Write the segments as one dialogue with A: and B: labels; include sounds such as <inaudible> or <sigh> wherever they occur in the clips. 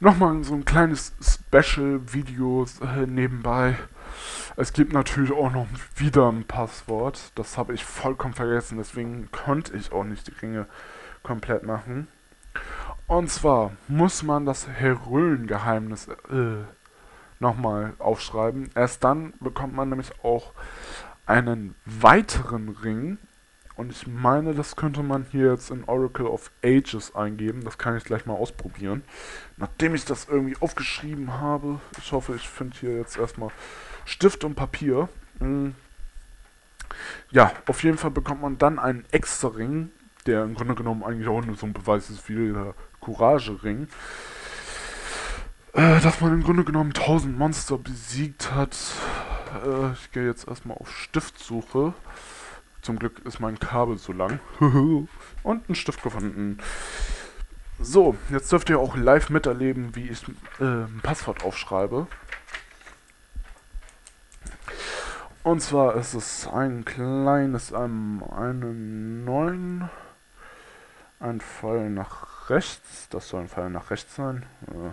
A: nochmal so ein kleines Special-Video äh, nebenbei. Es gibt natürlich auch noch wieder ein Passwort. Das habe ich vollkommen vergessen, deswegen konnte ich auch nicht die Ringe komplett machen. Und zwar muss man das Heroengeheimnis äh, nochmal aufschreiben. Erst dann bekommt man nämlich auch einen weiteren Ring. Und ich meine, das könnte man hier jetzt in Oracle of Ages eingeben. Das kann ich gleich mal ausprobieren. Nachdem ich das irgendwie aufgeschrieben habe. Ich hoffe, ich finde hier jetzt erstmal Stift und Papier. Hm. Ja, auf jeden Fall bekommt man dann einen extra Ring, der im Grunde genommen eigentlich auch nur so ein Beweis ist wie der Courage-Ring. Äh, dass man im Grunde genommen 1000 Monster besiegt hat. Äh, ich gehe jetzt erstmal auf Stiftsuche. Zum Glück ist mein Kabel so lang. Und einen Stift gefunden. So, jetzt dürft ihr auch live miterleben, wie ich äh, ein Passwort aufschreibe. Und zwar ist es ein kleines, ähm, einen 9, ein Pfeil nach rechts, das soll ein Pfeil nach rechts sein. Äh,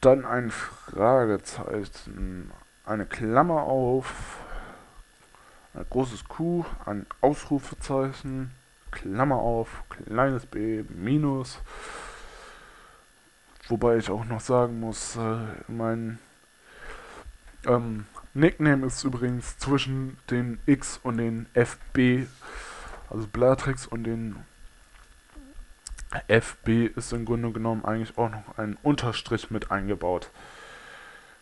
A: dann ein Fragezeichen, eine Klammer auf, großes Q, ein Ausrufezeichen, Klammer auf, kleines b, Minus. Wobei ich auch noch sagen muss, äh, mein ähm, Nickname ist übrigens zwischen den X und den FB, also Blatrix und den FB ist im Grunde genommen eigentlich auch noch ein Unterstrich mit eingebaut.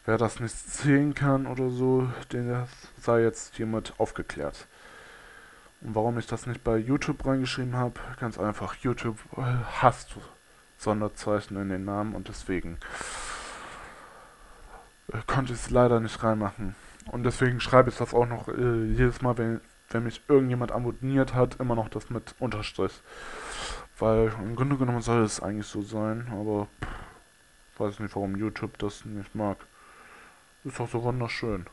A: Wer das nicht sehen kann oder so, den sei jetzt hiermit aufgeklärt. Und warum ich das nicht bei YouTube reingeschrieben habe, ganz einfach, YouTube äh, hasst Sonderzeichen in den Namen und deswegen äh, konnte ich es leider nicht reinmachen. Und deswegen schreibe ich das auch noch äh, jedes Mal, wenn, wenn mich irgendjemand abonniert hat, immer noch das mit Unterstrich. Weil im Grunde genommen soll es eigentlich so sein, aber pff, weiß nicht, warum YouTube das nicht mag. Ist doch so wunderschön.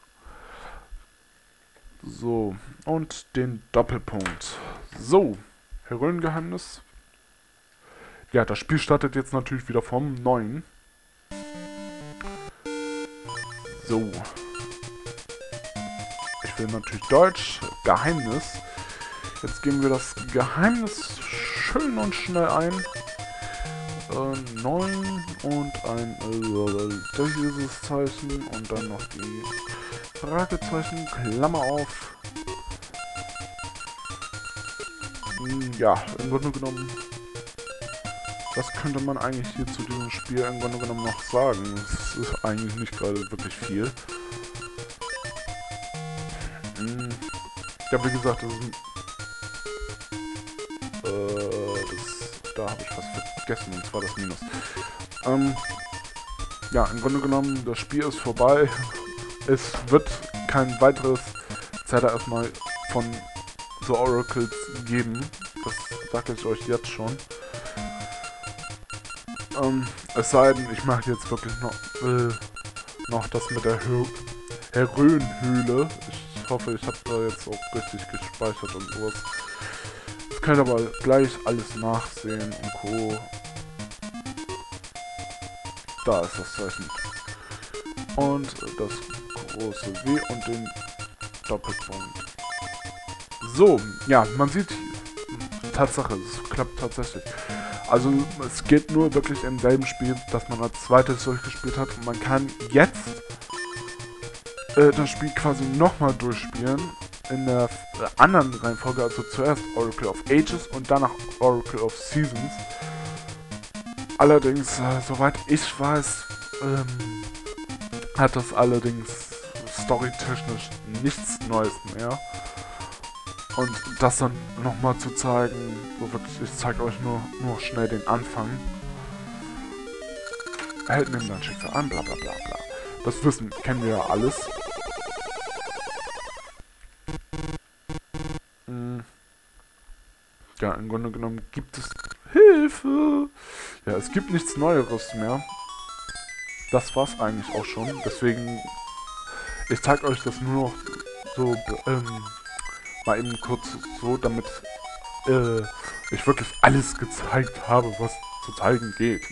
A: So, und den Doppelpunkt. So, Heroengeheimnis. Ja, das Spiel startet jetzt natürlich wieder vom neuen. So. Ich will natürlich Deutsch. Geheimnis. Jetzt geben wir das Geheimnis schön und schnell ein. Äh, 9 und ein äh, dieses Zeichen und dann noch die Fragezeichen, Klammer auf. Hm, ja, im Grunde genommen, was könnte man eigentlich hier zu diesem Spiel im Grunde genommen noch sagen? Es ist eigentlich nicht gerade wirklich viel. Hm, ja, wie gesagt, das ist äh, das, da habe ich was vergessen, und zwar das Minus. Ähm, ja, im Grunde genommen, das Spiel ist vorbei. Es wird kein weiteres Zelda erstmal von The Oracles geben. Das sage ich euch jetzt schon. Ähm, es sei denn, ich mache jetzt wirklich noch, äh, noch das mit der Hö. Ich hoffe, ich habe da jetzt auch richtig gespeichert und sowas. Ihr könnt aber gleich alles nachsehen und Co. Da ist das Zeichen. Und das große W und den Doppelpunkt. So, ja, man sieht, Tatsache, es klappt tatsächlich. Also es geht nur wirklich im selben Spiel, dass man als zweites durchgespielt hat und man kann jetzt äh, das Spiel quasi nochmal durchspielen in der äh, anderen Reihenfolge, also zuerst Oracle of Ages und danach Oracle of Seasons. Allerdings, äh, soweit ich weiß, ähm, hat das allerdings storytechnisch nichts Neues mehr. Und das dann nochmal zu zeigen, so wirklich, ich zeige euch nur, nur schnell den Anfang. Held nimmt dann Schicksal an, bla bla bla bla. Das Wissen kennen wir ja alles. Hm. Ja, im Grunde genommen gibt es Hilfe. Ja, es gibt nichts Neueres mehr. Das war's eigentlich auch schon. Deswegen, ich zeige euch das nur noch so ähm, mal eben kurz so, damit äh, ich wirklich alles gezeigt habe, was zu zeigen geht.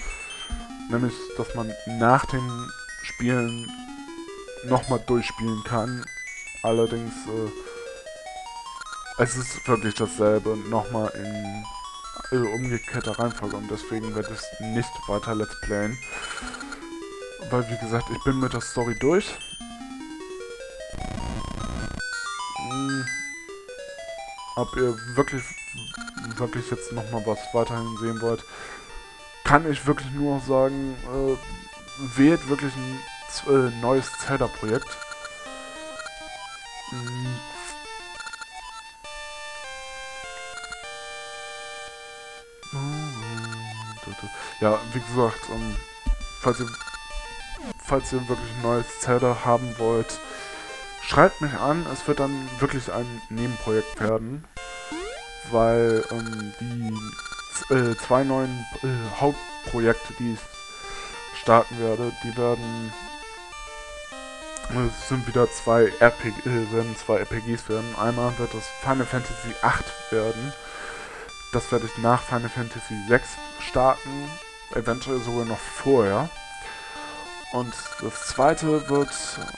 A: nämlich, dass man nach dem Spielen nochmal durchspielen kann. Allerdings, äh, es ist wirklich dasselbe, nochmal in äh, umgekehrter Reihenfolge und deswegen werde ich es nicht weiter Let's Playen. Weil, wie gesagt, ich bin mit der Story durch. Hm. Ob ihr wirklich, wirklich jetzt nochmal was weiterhin sehen wollt, kann ich wirklich nur sagen, äh, wählt wirklich ein äh, neues Zelda-Projekt. Hm. Ja, wie gesagt, ähm, falls ihr falls ihr wirklich ein neues Zelda haben wollt, schreibt mich an. Es wird dann wirklich ein Nebenprojekt werden, weil ähm, die äh, zwei neuen äh, Hauptprojekte, die ich starten werde, die werden es sind wieder zwei RPG, äh, werden zwei RPGs werden. Einmal wird es Final Fantasy VIII werden. Das werde ich nach Final Fantasy VI starten, eventuell sogar noch vorher. Und das zweite wird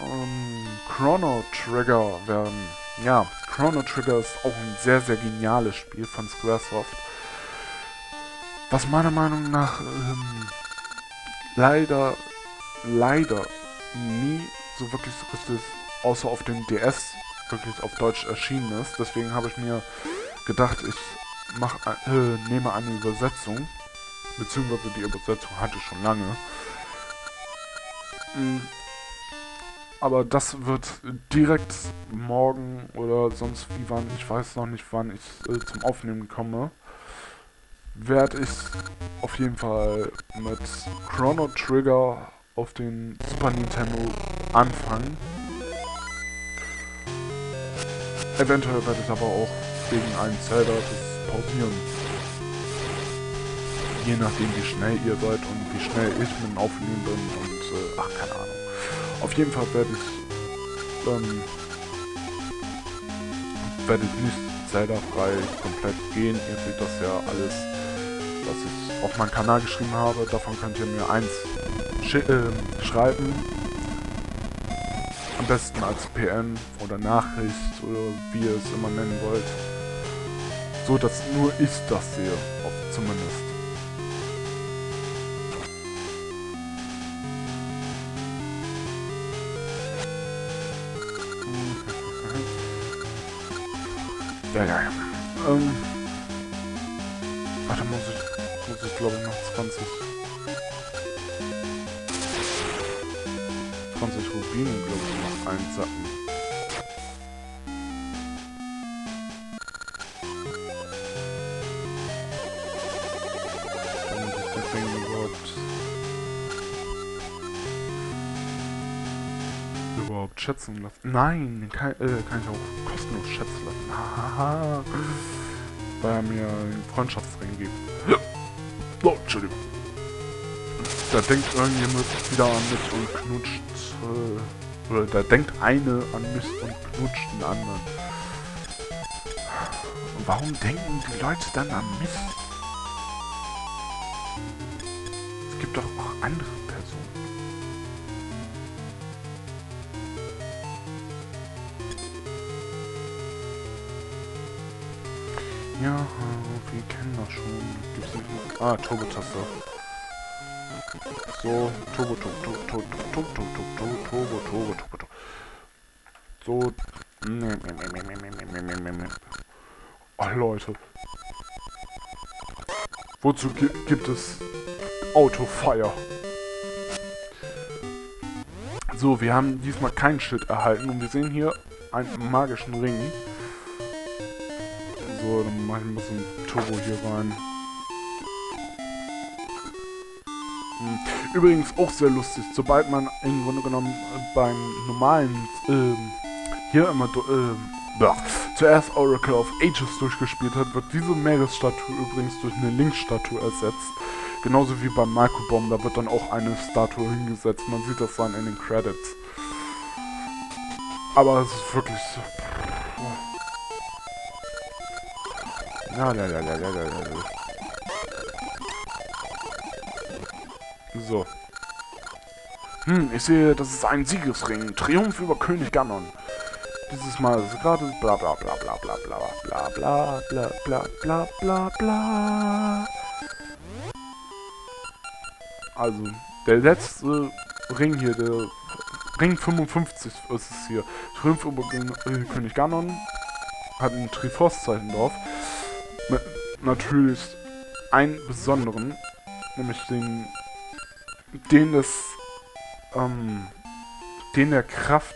A: ähm, Chrono Trigger werden. Ja, Chrono Trigger ist auch ein sehr, sehr geniales Spiel von Squaresoft. Was meiner Meinung nach ähm, leider, leider nie so wirklich richtig, außer auf dem DS, wirklich auf Deutsch erschienen ist. Deswegen habe ich mir gedacht, ich mach, äh, nehme eine Übersetzung. Beziehungsweise die Übersetzung hatte schon lange. Mm. Aber das wird direkt morgen oder sonst wie wann, ich weiß noch nicht wann ich äh, zum Aufnehmen komme, werde ich auf jeden Fall mit Chrono Trigger auf den Super Nintendo anfangen. Eventuell werde ich aber auch wegen einem Zelda das pausieren. Je nachdem wie schnell ihr seid und wie schnell ich mit dem Aufnehmen bin und äh, ach keine Ahnung. Auf jeden Fall werde ich ähm, werde ich nicht Zelda-frei komplett gehen. Ihr seht das ja alles, was ich auf meinem Kanal geschrieben habe. Davon könnt ihr mir eins sch äh, schreiben. Am besten als PN oder Nachricht oder wie ihr es immer nennen wollt. So, dass nur ich das sehe, zumindest. Ja, ja. Ähm. Warte, muss ich, muss ich glaube ich noch 20. 20 Rubine, glaube ich, noch einsacken. Überhaupt schätzen lassen. Nein, kann, äh, kann ich auch kostenlos schätzen lassen. Weil er mir einen Freundschaftsring gibt. <gasps> Oh, Entschuldigung. Da denkt irgendjemand wieder an mich und knutscht. Äh, oder da denkt eine an mich und knutscht den anderen. Warum denken die Leute dann an mich? Es gibt doch auch andere Ja, wir kennen das schon. Gibt's nicht? Ah, Turbo-Taste. So, Turbo, Turbo, Turbo, Turbo, Turbo, Turbo, Turbo, Turbo, Turbo. So. Ach, Leute. Wozu gibt es Autofire? So, wir haben diesmal kein Schild erhalten und wir sehen hier einen magischen Ring. So, dann mache ich ein bisschen Turbo hier rein. Hm. Übrigens auch sehr lustig, sobald man im Grunde genommen beim normalen, äh, hier immer, äh, ja, zuerst Oracle of Ages durchgespielt hat, wird diese Meeresstatue übrigens durch eine Linkstatue ersetzt. Genauso wie beim Microbomb, da wird dann auch eine Statue hingesetzt. Man sieht das dann in den Credits. Aber es ist wirklich Ja. So. Hm, ich sehe, das ist ein Siegesring. Triumph über König Ganon. Dieses Mal ist gerade bla bla bla bla bla bla bla bla bla bla bla bla bla. Also, der letzte Ring hier, der Ring 55 ist es hier. Triumph über äh, König Ganon. Hat ein Triforce-Zeichen drauf. Natürlich einen besonderen, nämlich den, den des, ähm, den der Kraft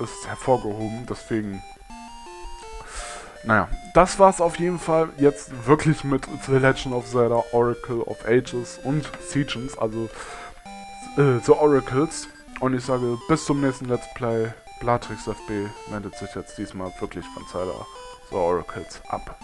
A: ist hervorgehoben, deswegen, naja, das war's auf jeden Fall jetzt wirklich mit The Legend of Zelda Oracle of Ages und Seasons, also äh, The Oracles. Und ich sage bis zum nächsten Let's Play. Blatrix FB meldet sich jetzt diesmal wirklich von Zelda The Oracles ab.